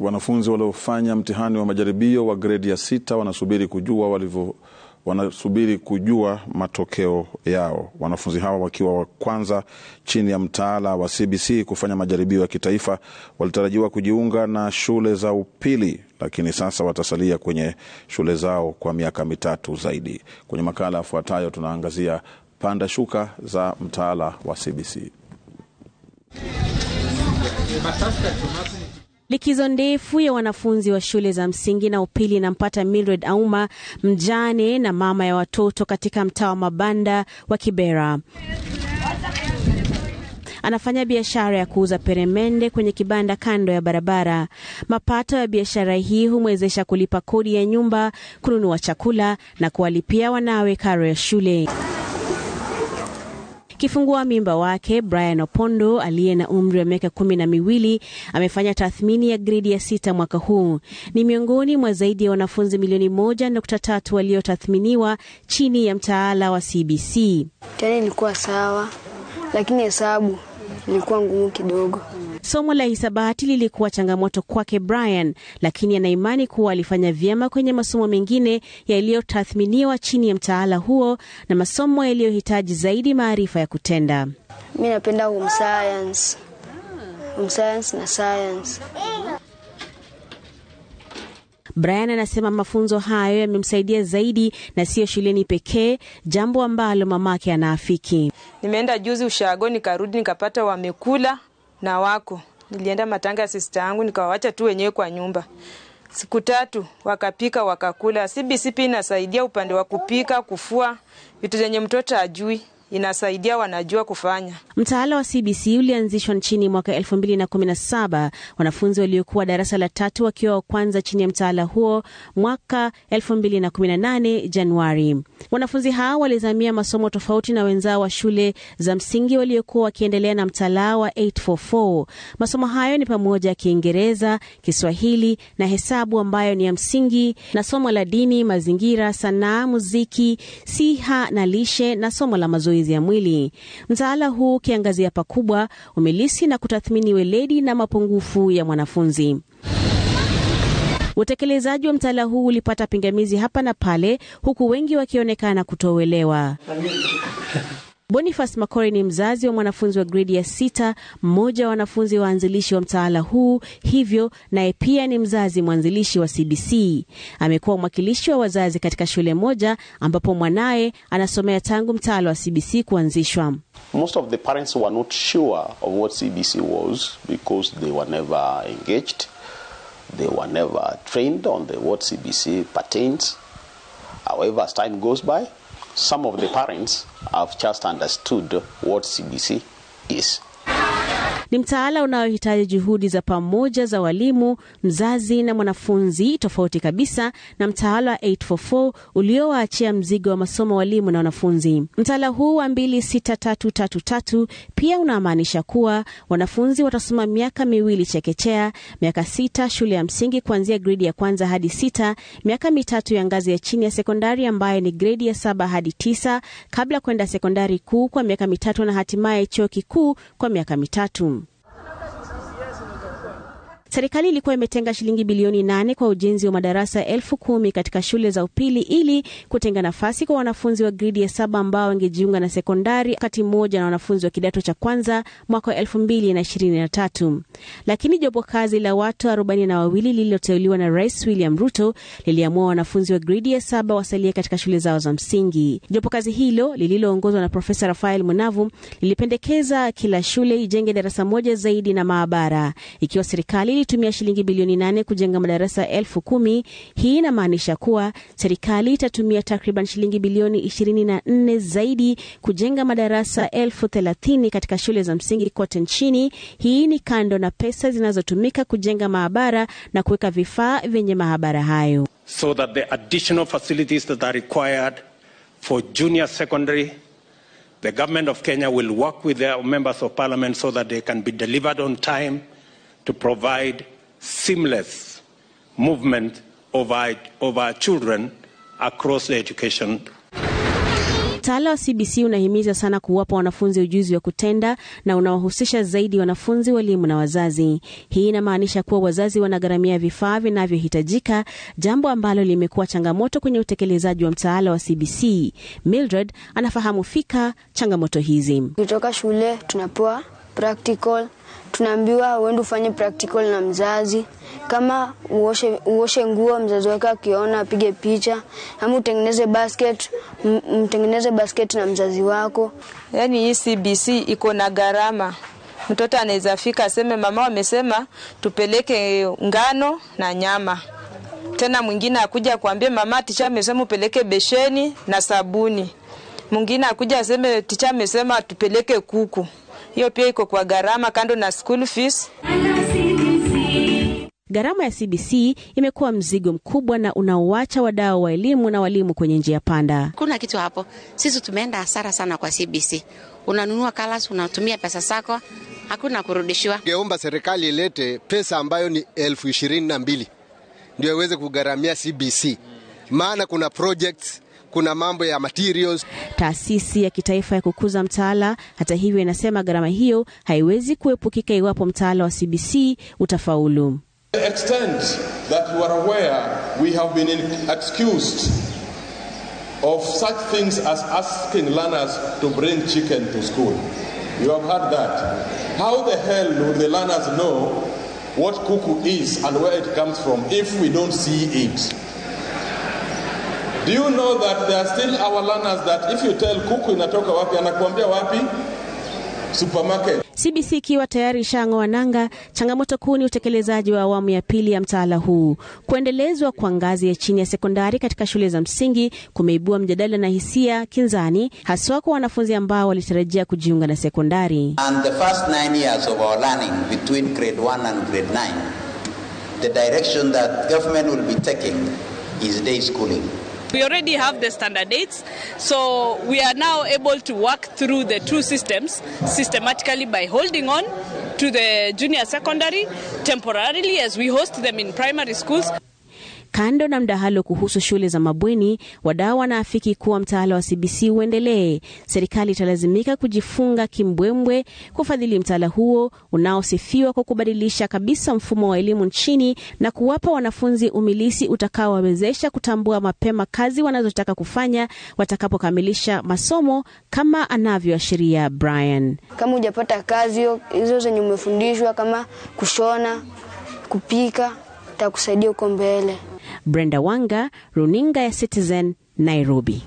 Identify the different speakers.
Speaker 1: wanafunzi waliofanya mtihani wa majaribio wa gredi ya sita wanasubiri kujua walivyo wanasubiri kujua matokeo yao. Wanafunzi hawa wakiwa wa kwanza chini ya mtaala wa CBC kufanya majaribio ya kitaifa walitarajiwa kujiunga na shule za upili, lakini sasa watasalia kwenye shule zao kwa miaka mitatu zaidi. Kwenye makala yafuatayo tunaangazia panda shuka za mtaala wa CBC.
Speaker 2: Likizo ndefu ya wanafunzi wa shule za msingi na upili inampata Mildred Auma, mjane na mama ya watoto katika mtaa wa mabanda wa Kibera. Anafanya biashara ya kuuza peremende kwenye kibanda kando ya barabara. Mapato ya biashara hii humwezesha kulipa kodi ya nyumba, kununua chakula na kuwalipia wanawe karo ya shule. Kifungua mimba wake Brian Opondo aliye na umri wa miaka kumi na miwili amefanya tathmini ya gredi ya sita mwaka huu. Ni miongoni mwa zaidi ya wanafunzi milioni moja nukta tatu waliotathminiwa chini ya mtaala wa CBC.
Speaker 3: Tani ilikuwa sawa, lakini hesabu ilikuwa ngumu kidogo.
Speaker 2: Somo la hisabati lilikuwa changamoto kwake Brian, lakini anaimani kuwa alifanya vyema kwenye masomo mengine yaliyotathminiwa chini ya mtaala huo na masomo yaliyohitaji zaidi maarifa ya kutenda.
Speaker 3: Mi napenda home science, home science na science.
Speaker 2: Brian anasema mafunzo hayo yamemsaidia zaidi na siyo shuleni pekee, jambo ambalo mamake anaafiki.
Speaker 4: Nimeenda juzi ushago, nikarudi nikapata wamekula na wako. Nilienda matanga ya sista yangu nikawawacha tu wenyewe kwa nyumba. Siku tatu wakapika wakakula. CBC pia inasaidia upande wa kupika, kufua vitu zenye mtoto ajui inasaidia wanajua kufanya.
Speaker 2: Mtaala wa CBC ulianzishwa nchini mwaka 2017, wanafunzi waliokuwa darasa la tatu wakiwa wa kwanza chini ya mtaala huo mwaka 2018 Januari. Wanafunzi hao walizamia masomo tofauti na wenzao wa shule za msingi waliokuwa wakiendelea na mtaala wa 844. Masomo hayo ni pamoja ya Kiingereza, Kiswahili na hesabu ambayo ni ya msingi, na somo la dini, mazingira, sanaa, muziki, siha na lishe na somo la mazoezi ya mwili. Mtaala huu ukiangazia pakubwa umilisi na kutathmini weledi na mapungufu ya mwanafunzi. Utekelezaji wa mtaala huu ulipata pingamizi hapa na pale, huku wengi wakionekana kutouelewa. Boniface Makori ni mzazi wa mwanafunzi wa gredi ya sita, mmoja wa wanafunzi waanzilishi wa mtaala huu, hivyo naye pia ni mzazi mwanzilishi wa CBC. Amekuwa mwakilishi wa wazazi katika shule moja ambapo mwanaye anasomea tangu mtaala wa CBC kuanzishwa.
Speaker 5: Most of the parents were not sure of what CBC was because they were never engaged. They were never trained on the what CBC pertains. However, as time goes by, some of the parents have just understood what CBC is.
Speaker 2: Ni mtaala unaohitaji juhudi za pamoja za walimu, mzazi na mwanafunzi, tofauti kabisa na mtaala wa 844 uliowaachia mzigo wa masomo walimu na wanafunzi. Mtaala huu wa 26333 pia unamaanisha kuwa wanafunzi watasoma miaka miwili chekechea, miaka sita shule ya msingi kuanzia gredi ya kwanza hadi sita, miaka mitatu ya ngazi ya chini ya sekondari ambayo ni gredi ya saba hadi tisa, kabla kwenda sekondari kuu kwa miaka mitatu na hatimaye chuo kikuu kwa miaka mitatu. Serikali ilikuwa imetenga shilingi bilioni nane kwa ujenzi wa madarasa elfu kumi katika shule za upili ili kutenga nafasi kwa wanafunzi wa gridi ya saba ambao wangejiunga na sekondari wakati mmoja na wanafunzi wa kidato cha kwanza mwaka wa elfu mbili na ishirini na tatu. Lakini jopo kazi la watu arobaini na wawili lililoteuliwa na Rais William Ruto liliamua wanafunzi wa gridi ya saba wasalie katika shule zao za msingi. Jopo kazi hilo lililoongozwa na Profesa Rafael Munavu lilipendekeza kila shule ijenge darasa moja zaidi na maabara, ikiwa serikali ilitumia shilingi bilioni nane kujenga madarasa elfu kumi. Hii inamaanisha kuwa serikali itatumia takriban shilingi bilioni ishirini na nne zaidi kujenga madarasa elfu thelathini katika shule za msingi kote nchini. Hii ni kando na pesa zinazotumika kujenga maabara na kuweka vifaa vyenye maabara hayo.
Speaker 6: so that the additional facilities that are required for junior secondary, the government of Kenya will work with their members of parliament so that they can be delivered on time to provide seamless movement of our, of our children across the education
Speaker 2: Mtaala wa CBC unahimiza sana kuwapa wanafunzi ujuzi wa kutenda na unawahusisha zaidi wanafunzi, walimu na wazazi. Hii inamaanisha kuwa wazazi wanagharamia vifaa vinavyohitajika, jambo ambalo limekuwa changamoto kwenye utekelezaji wa mtaala wa CBC. Mildred anafahamu fika changamoto hizi.
Speaker 3: Kutoka shule tunapewa practical, tunaambiwa uende ufanye practical na mzazi, kama uoshe, uoshe nguo, mzazi wake akiona apige picha, ama utengeneze basket, mtengeneze basket na mzazi wako.
Speaker 4: Yaani hii CBC iko na gharama. Mtoto anaweza fika aseme mama wamesema tupeleke ngano na nyama. Tena mwingine akuja kuambia mama ticha amesema upeleke besheni na sabuni. Mwingine akuja aseme ticha amesema tupeleke kuku. Hiyo pia iko kwa gharama kando na school fees.
Speaker 2: Gharama ya CBC imekuwa mzigo mkubwa na unaowacha wadau wa elimu na walimu kwenye njia panda.
Speaker 7: Kuna kitu hapo, sisi tumeenda hasara sana kwa CBC. Unanunua kalas, unatumia pesa zako, hakuna kurudishiwa.
Speaker 8: Geomba serikali ilete pesa ambayo ni elfu ishirini na mbili ndio iweze kugharamia CBC, maana kuna projects, kuna mambo ya materials.
Speaker 2: Taasisi ya kitaifa ya kukuza mtaala, hata hivyo, inasema gharama hiyo haiwezi kuepukika iwapo mtaala wa CBC utafaulu.
Speaker 9: The extent that you are aware we have been excused of such things as asking learners to bring chicken to school. You have heard that. How the hell would the learners know what cuckoo is and where it comes from if we don't see it? Do you know that there are still our learners that if you tell kuku inatoka wapi, anakuambia wapi? Supermarket.
Speaker 2: CBC ikiwa tayari ishang'oa nanga, changamoto kuu ni utekelezaji wa awamu ya pili ya mtaala huu. Kuendelezwa kwa ngazi ya chini ya sekondari katika shule za msingi kumeibua mjadala na hisia kinzani, haswa kwa wanafunzi ambao walitarajia kujiunga na sekondari.
Speaker 10: And the first nine years of our learning between grade 1 and grade 9, the direction that government will be taking is day schooling.
Speaker 11: We already have the standard dates, so we are now able to work through the two systems systematically by holding on to the junior secondary temporarily as we host them in primary schools.
Speaker 2: Kando na mdahalo kuhusu shule za mabweni, wadau wanaafiki kuwa mtaala wa CBC uendelee. Serikali italazimika kujifunga kimbwembwe kufadhili mtaala huo unaosifiwa kwa kubadilisha kabisa mfumo wa elimu nchini na kuwapa wanafunzi umilisi utakaowawezesha kutambua mapema kazi wanazotaka kufanya watakapokamilisha masomo, kama anavyoashiria Brian.
Speaker 3: Kama hujapata kazi hizo zenye umefundishwa kama kushona, kupika, itakusaidia huko mbele.
Speaker 2: Brenda Wanga, runinga ya Citizen, Nairobi.